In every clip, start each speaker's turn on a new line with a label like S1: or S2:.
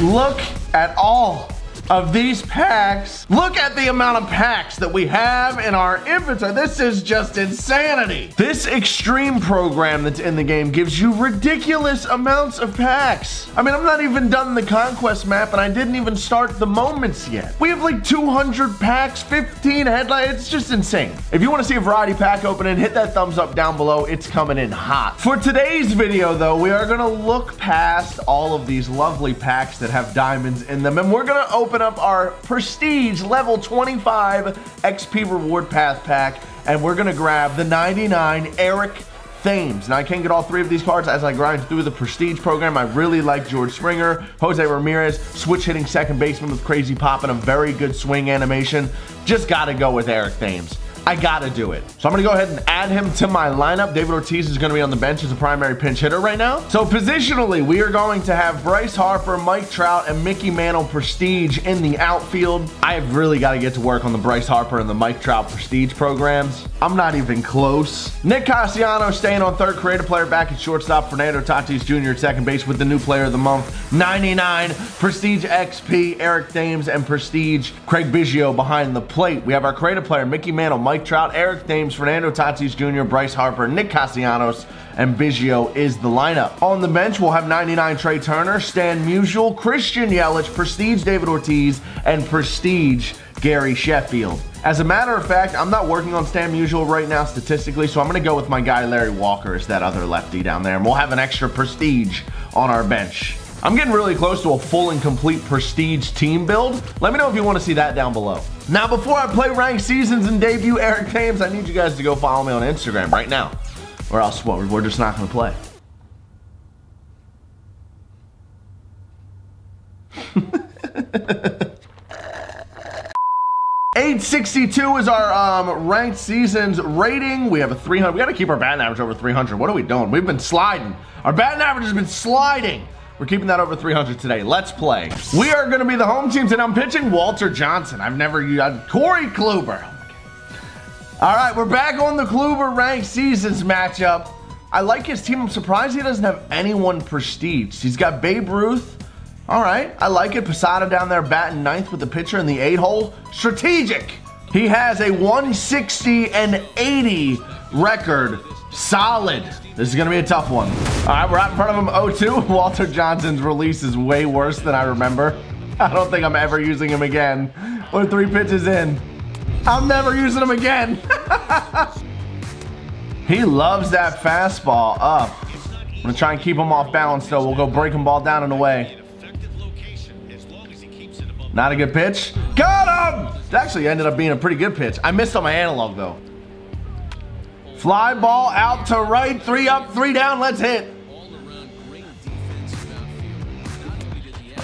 S1: Look at all of these packs. Look at the amount of packs that we have in our inventory. This is just insanity. This extreme program that's in the game gives you ridiculous amounts of packs. I mean, I'm not even done the conquest map and I didn't even start the moments yet. We have like 200 packs, 15 headlights. It's just insane. If you want to see a variety pack opening, hit that thumbs up down below. It's coming in hot. For today's video though, we are gonna look past all of these lovely packs that have diamonds in them and we're gonna open open up our prestige level 25 XP reward path pack and we're gonna grab the 99 Eric Thames. Now, I can't get all three of these cards as I grind through the Prestige program. I really like George Springer, Jose Ramirez, switch hitting second baseman with crazy pop and a very good swing animation. Just gotta go with Eric Thames. I gotta do it. So I'm gonna go ahead and add him to my lineup. David Ortiz is gonna be on the bench as a primary pinch hitter right now. So positionally, we are going to have Bryce Harper, Mike Trout, and Mickey Mantle Prestige in the outfield. I have really gotta get to work on the Bryce Harper and the Mike Trout Prestige programs. I'm not even close. Nick Castellanos staying on third creative player back at shortstop. Fernando Tatis Jr. at second base with the new player of the month. 99 Prestige XP, Eric Thames, and Prestige Craig Biggio behind the plate. We have our creative player, Mickey Mantle, Mike Mike Trout, Eric Thames, Fernando Tatis Jr., Bryce Harper, Nick Castellanos, and Biggio is the lineup. On the bench, we'll have 99 Trea Turner, Stan Musial, Christian Yelich, Prestige David Ortiz, and Prestige Gary Sheffield. As a matter of fact, I'm not working on Stan Musial right now statistically, so I'm going to go with my guy Larry Walker as that other lefty down there, and we'll have an extra Prestige on our bench. I'm getting really close to a full and complete prestige team build. Let me know if you want to see that down below. Now, before I play ranked seasons and debut Eric Thames, I need you guys to go follow me on Instagram right now, or else what, we're just not going to play. 862 is our um, ranked seasons rating. We have a 300. We got to keep our batting average over 300. What are we doing? We've been sliding. Our batting average has been sliding. We're keeping that over 300 today. Let's play. We are going to be the home teams, and I'm pitching Walter Johnson. I've never used uh, Corey Kluber. All right, we're back on the Kluber ranked seasons matchup. I like his team. I'm surprised he doesn't have anyone prestige. He's got Babe Ruth. All right, I like it. Posada down there batting ninth with the pitcher in the eight hole. Strategic. He has a 160 and 80 record. Solid. This is going to be a tough one. All right, we're out in front of him 0-2. Walter Johnson's release is way worse than I remember. I don't think I'm ever using him again. We're three pitches in. I'm never using him again. he loves that fastball up. I'm going to try and keep him off balance, though. We'll go breaking ball down and away. Not a good pitch. Got him! It actually ended up being a pretty good pitch. I missed on my analog, though. Fly ball out to right, three up, three down, let's hit.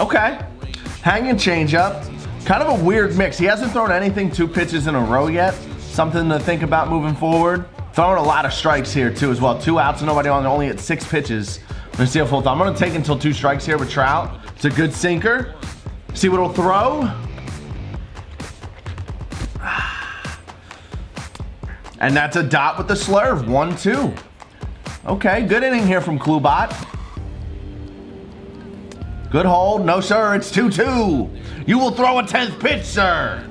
S1: Okay. Hanging change up. Kind of a weird mix. He hasn't thrown anything two pitches in a row yet. Something to think about moving forward. Throwing a lot of strikes here too as well. Two outs and nobody on, only at six pitches. Let's see full. I'm gonna take until two strikes here with Trout. It's a good sinker. See what it'll throw. And that's a dot with the slurve. One, two. Okay, good inning here from Kluber. Good hold. No, sir. It's 2-2. You will throw a 10th pitch, sir.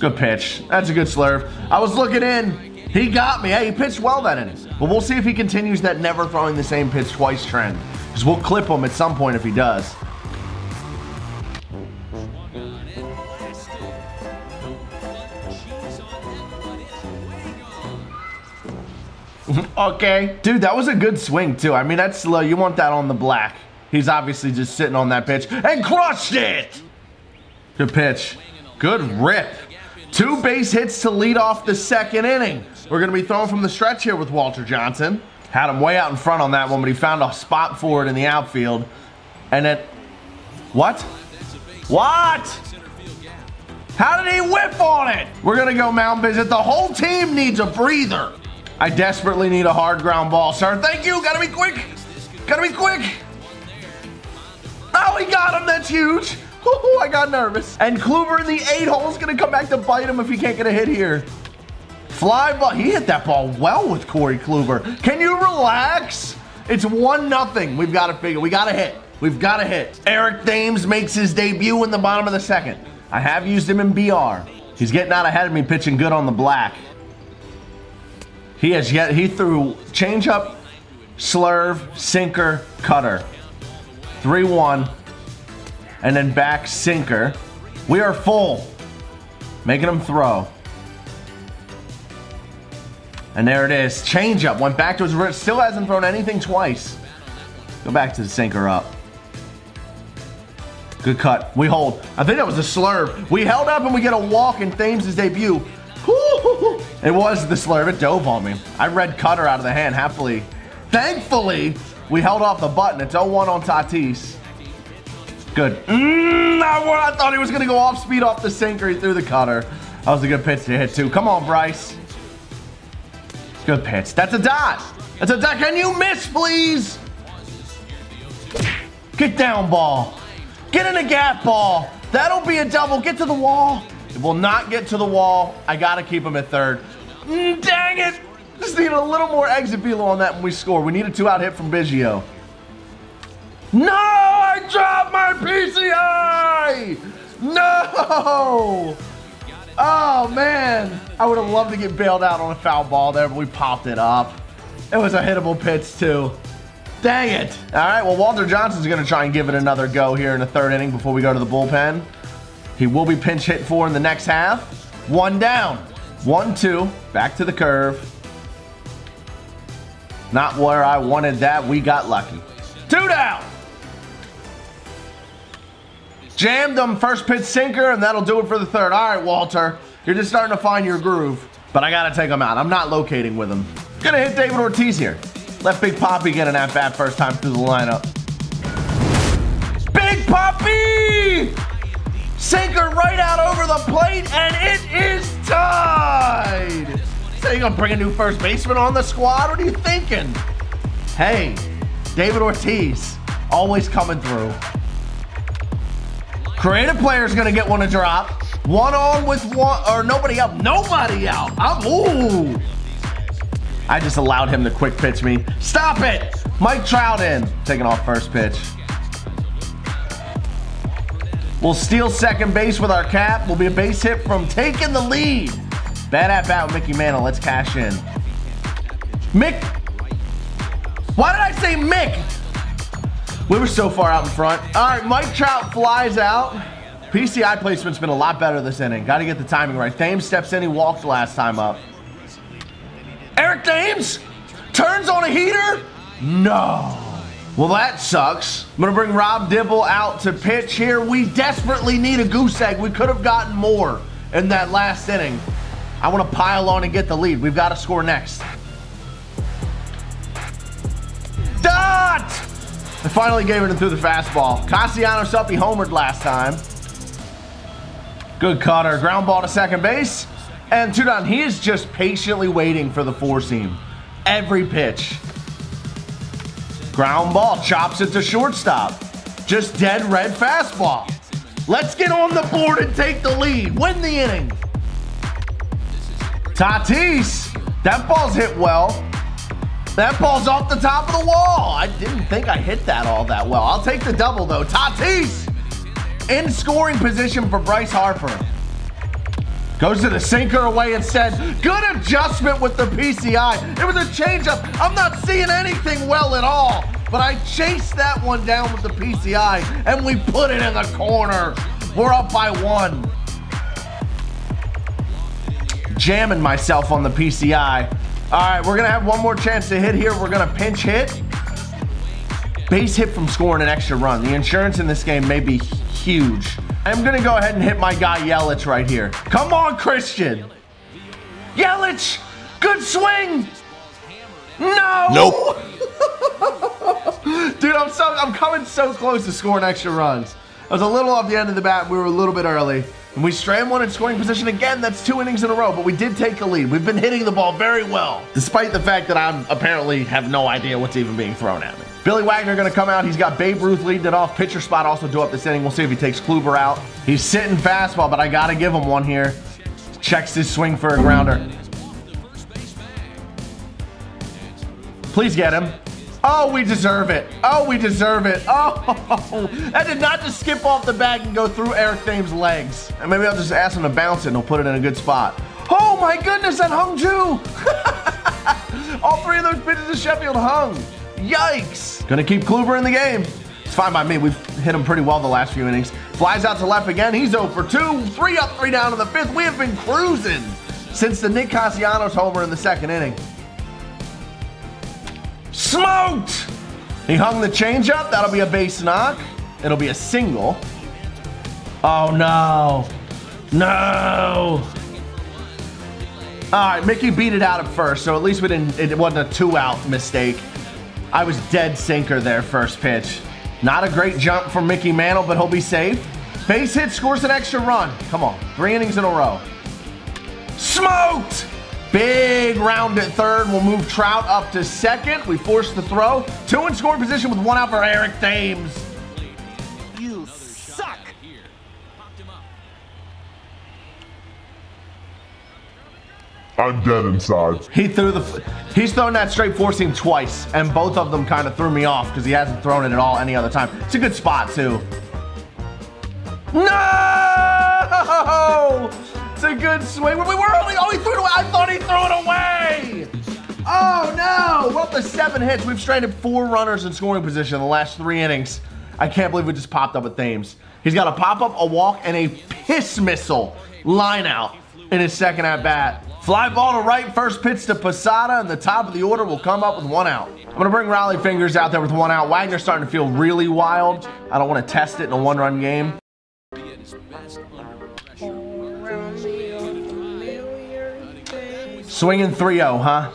S1: Good pitch. That's a good slurve. I was looking in. He got me. Hey, he pitched well that inning. But we'll see if he continues that never throwing the same pitch twice trend. Because we'll clip him at some point if he does. okay. Dude, that was a good swing, too. I mean, that's slow. You want that on the black. He's obviously just sitting on that pitch and crushed it. Good pitch. Good rip. Two base hits to lead off the second inning. We're going to be throwing from the stretch here with Walter Johnson. Had him way out in front on that one, but he found a spot for it in the outfield. And it... what? What? How did he whip on it? We're going to go mound visit. The whole team needs a breather. I desperately need a hard ground ball, sir. Thank you. Gotta be quick. Gotta be quick. Oh, he got him. That's huge. Ooh, I got nervous. And Kluber in the eight hole is going to come back to bite him if he can't get a hit here. Fly ball. He hit that ball well with Corey Kluber. Can you relax? It's one nothing. We've got to figure. We got to hit. We've got to hit. Eric Thames makes his debut in the bottom of the second. I have used him in BR. He's getting out ahead of me, pitching good on the black. He has yet, he threw changeup, slurve, sinker, cutter. 3 1. And then back sinker. We are full. Making him throw. And there it is. Changeup. Went back to his wrist. Still hasn't thrown anything twice. Go back to the sinker up. Good cut. We hold. I think that was a slurve. We held up and we get a walk in Thames' debut. It was the slurve. It dove on me. I read cutter out of the hand happily. Thankfully, we held off the button. It's 0-1 on Tatis. Good. Mm, I, thought he was going to go off speed off the sinker. He threw the cutter. That was a good pitch to hit, too. Come on, Bryce. Good pitch. That's a dot. That's a dot. Can you miss, please? Get down, ball. Get in a gap ball. That'll be a double. Get to the wall. Will not get to the wall. I got to keep him at third. Mm, dang it. Just need a little more exit velo on that when we score. We need a two-out hit from Biggio. No! I dropped my PCI! No! Oh, man. I would have loved to get bailed out on a foul ball there, but we popped it up. It was a hittable pitch, too. Dang it. All right, well, Walter Johnson's going to try and give it another go here in the third inning before we go to the bullpen. He will be pinch hit for in the next half. One down. One, two. Back to the curve. Not where I wanted that. We got lucky. Two down. Jammed him, first pitch sinker, and that'll do it for the third. All right, Walter, you're just starting to find your groove. But I got to take him out. I'm not locating with him. Gonna hit David Ortiz here. Let Big Poppy get an at-bat first time through the lineup. Big Poppy! Sinker right out over the plate, and it is tied! So you gonna bring a new first baseman on the squad? What are you thinking? Hey, David Ortiz, always coming through. Creative player's gonna get one to drop. One on with one, or nobody out. Nobody out. I'm, ooh. I just allowed him to quick pitch me. Stop it! Mike Trout in. Taking off first pitch. We'll steal second base with our cap. We'll be a base hit from taking the lead. Bad at bat Mickey Mantle. Let's cash in. Mick. Why did I say Mick? We were so far out in front. All right, Mike Trout flies out. PCI placement's been a lot better this inning. Got to get the timing right. Thames steps in. He walked last time up. Eric Thames turns on a heater? No. Well, that sucks. I'm going to bring Rob Dibble out to pitch here. We desperately need a goose egg. We could have gotten more in that last inning. I want to pile on and get the lead. We've got to score next. Dot! I finally gave it through the fastball. Castellanos up, he homered last time. Good cutter. Ground ball to second base. And Tudon, he is just patiently waiting for the four seam. Every pitch. Ground ball, chops it to shortstop. Just dead red fastball. Let's get on the board and take the lead. Win the inning. Tatis, that ball's hit well. That ball's off the top of the wall. I didn't think I hit that all that well. I'll take the double though. Tatis in scoring position for Bryce Harper. Goes to the sinker away and instead. Good adjustment with the PCI. It was a changeup. I'm not seeing anything well at all. But I chased that one down with the PCI and we put it in the corner. We're up by one. Jamming myself on the PCI. All right, we're gonna have one more chance to hit here. We're gonna pinch hit. Base hit from scoring an extra run. The insurance in this game may be huge. I'm gonna go ahead and hit my guy Yelich right here. Come on, Christian. Yelich, good swing. No.
S2: Nope.
S1: Dude, I'm so I'm coming so close to scoring extra runs. I was a little off the end of the bat. We were a little bit early. And we strand one in scoring position again. That's two innings in a row, but we did take the lead. We've been hitting the ball very well, despite the fact that I'm apparently have no idea what's even being thrown at me. Billy Wagner going to come out. He's got Babe Ruth leading it off. Pitcher spot also do up this inning. We'll see if he takes Kluber out. He's sitting fastball, but I got to give him one here. Checks his swing for a grounder. Please get him. Oh, we deserve it. Oh, we deserve it. Oh, that did not just skip off the bag and go through Eric Thames' legs. And maybe I'll just ask him to bounce it and he'll put it in a good spot. Oh my goodness, that hung too. All three of those pitches to Sheffield hung. Yikes. Gonna keep Kluber in the game. It's fine by me. We've hit him pretty well the last few innings. Flies out to left again. He's 0 for 2. Three up, three down in the fifth. We have been cruising since the Nick Castellanos homer in the second inning. Smoked! He hung the changeup. That'll be a base knock. It'll be a single. Oh no. No. All right, Mickey beat it out at first, so at least we didn't. It wasn't a two-out mistake. I was dead sinker there, first pitch. Not a great jump from Mickey Mantle, but he'll be safe. Base hit scores an extra run. Come on, three innings in a row. Smoked! Big round at third. We'll move Trout up to second. We force the throw. Two in scoring position with one out for Eric Thames. You suck.
S2: I'm dead inside.
S1: He threw the, he's thrown that straight four seam twice, and both of them kind of threw me off because he hasn't thrown it at all any other time. It's a good spot too. No! It's a good swing. We were only, oh, he threw it away. I thought he threw it away. Oh no! Up to seven hits. We've stranded four runners in scoring position in the last three innings. I can't believe we just popped up with Thames. He's got a pop up, a walk, and a piss missile line out in his second at bat. Fly ball to right, first pitch to Posada, and the top of the order will come up with one out. I'm gonna bring Rollie Fingers out there with one out. Wagner's starting to feel really wild. I don't wanna test it in a one run game. Swinging 3-0, huh?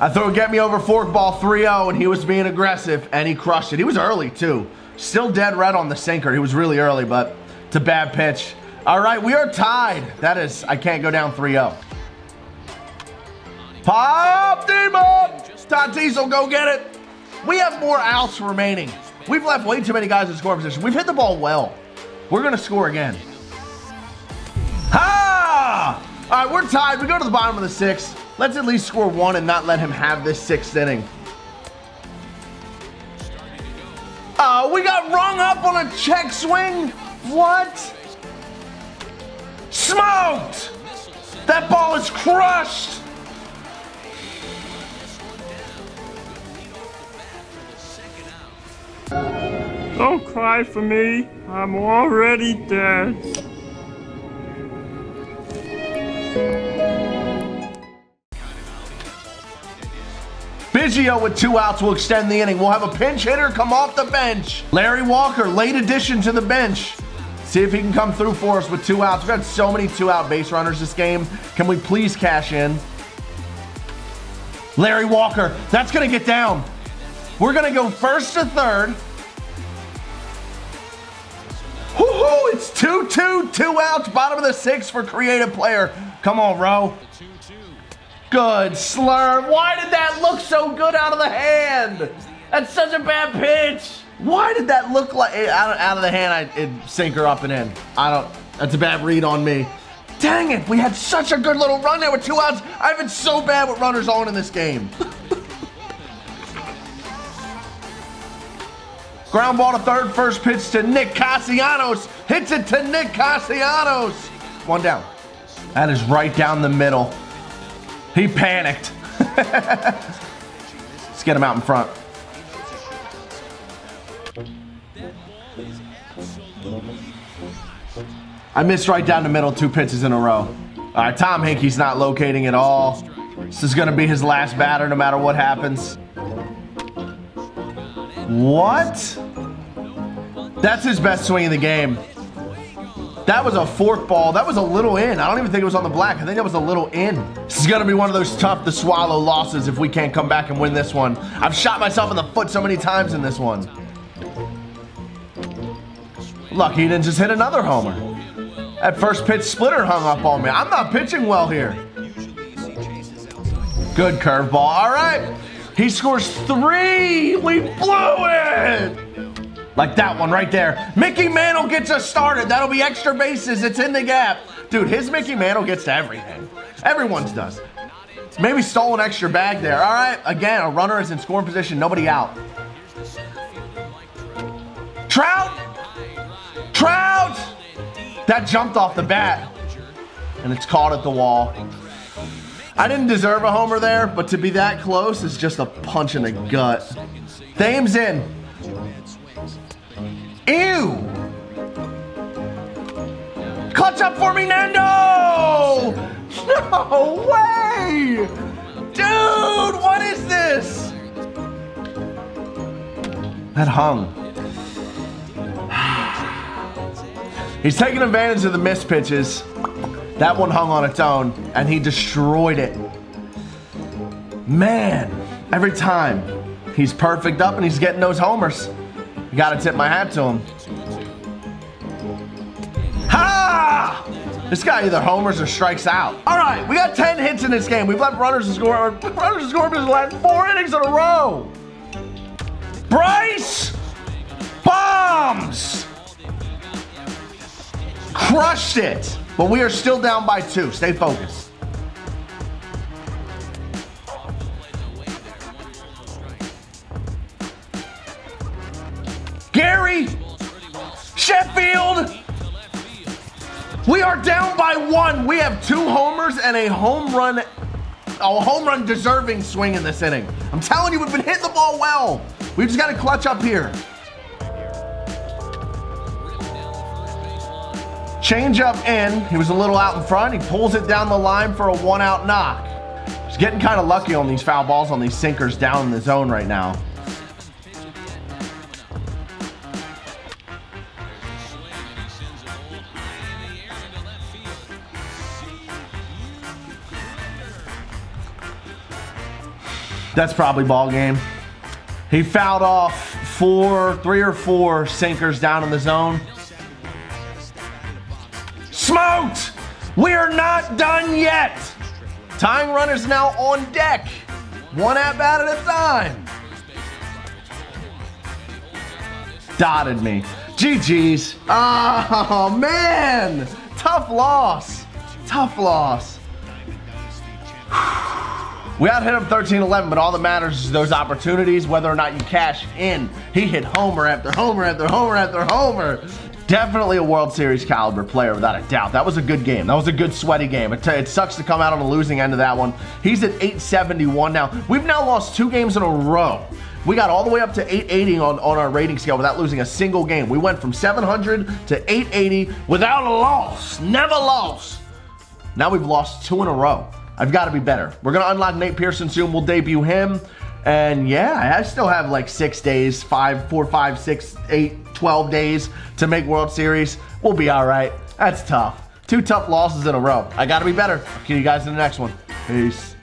S1: I threw a get me over forkball 3-0 and he was being aggressive and he crushed it. He was early too. Still dead red on the sinker. He was really early, but it's a bad pitch. All right, we are tied. That is, I can't go down 3-0. Pop up! Tatis will go get it. We have more outs remaining. We've left way too many guys in scoring position. We've hit the ball well. We're going to score again. Ha! All right, we're tied. We go to the bottom of the sixth. Let's at least score one and not let him have this sixth inning. Oh, we got rung up on a check swing? What? Smoked! That ball is crushed!
S3: Don't cry for me. I'm already dead.
S1: Biggio with two outs will extend the inning. We'll have a pinch hitter come off the bench. Larry Walker, late addition to the bench. See if he can come through for us with two outs. We've got so many two-out base runners this game. Can we please cash in? Larry Walker, that's going to get down. We're going to go first to third. Woohoo! It's 2-2, two outs, bottom of the sixth for creative player. Come on, Ro. Good slurve. Why did that look so good out of the hand? That's such a bad pitch. Why did that look like eh, out of, out of the hand? I it sinker up and in. I don't. That's a bad read on me. Dang it! We had such a good little run there with two outs. I've been so bad with runners on in this game. Ground ball to third, first pitch to Nick Castellanos. Hits it to Nick Castellanos. One down. That is right down the middle. He panicked. Let's get him out in front. I missed right down the middle two pitches in a row. All right, Tom Henke's not locating at all. This is going to be his last batter no matter what happens. What? That's his best swing of the game. That was a fork ball. That was a little in. I don't even think it was on the black. I think that was a little in. This is going to be one of those tough to swallow losses if we can't come back and win this one. I've shot myself in the foot so many times in this one. Lucky he didn't just hit another homer. That first pitch splitter hung up on me. I'm not pitching well here. Good curveball. All right. He scores three. We blew it. Like that one right there. Mickey Mantle gets us started. That'll be extra bases. It's in the gap. Dude, his Mickey Mantle gets to everything. Everyone's does. Maybe stole an extra bag there. All right, again, a runner is in scoring position, nobody out. Trout! Trout! That jumped off the bat. And it's caught at the wall. I didn't deserve a homer there, but to be that close is just a punch in the gut. Thames in. Ew! Clutch up for me, Nando! No way! Dude, what is this? That hung. He's taking advantage of the missed pitches. That one hung on its own, and he destroyed it. Man, every time he's perfect up and he's getting those homers. Gotta tip my hat to him. Ha! This guy either homers or strikes out. All right, we got 10 hits in this game. We've left runners to score, runners to score the last four innings in a row. Bryce bombs. Crushed it. But we are still down by two. Stay focused. Down by one. We have two homers and a home run, a home run deserving swing in this inning. I'm telling you, we've been hitting the ball well. We just got to clutch up here. Change up in. He was a little out in front. He pulls it down the line for a one out knock. He's getting kind of lucky on these foul balls, on these sinkers down in the zone right now. That's probably ball game. He fouled off four, three or four sinkers down in the zone. Smoked! We are not done yet. Tying runners now on deck. One at bat at a time. Dotted me. GG's. Oh, man. Tough loss. Tough loss. We out hit him 13-11, but all that matters is those opportunities, whether or not you cash in. He hit homer after homer after homer after homer. Definitely a World Series caliber player, without a doubt. That was a good game. That was a good sweaty game. It, it sucks to come out on the losing end of that one. He's at 871 now. We've now lost two games in a row. We got all the way up to 880 on, on our rating scale without losing a single game. We went from 700 to 880 without a loss. Never lost. Now we've lost two in a row. I've got to be better. We're going to unlock Nate Pearson soon. We'll debut him. And yeah, I still have like six days, five, four, five, six, eight, 12 days to make World Series. We'll be all right. That's tough. Two tough losses in a row. I got to be better. I'll see you guys in the next one. Peace.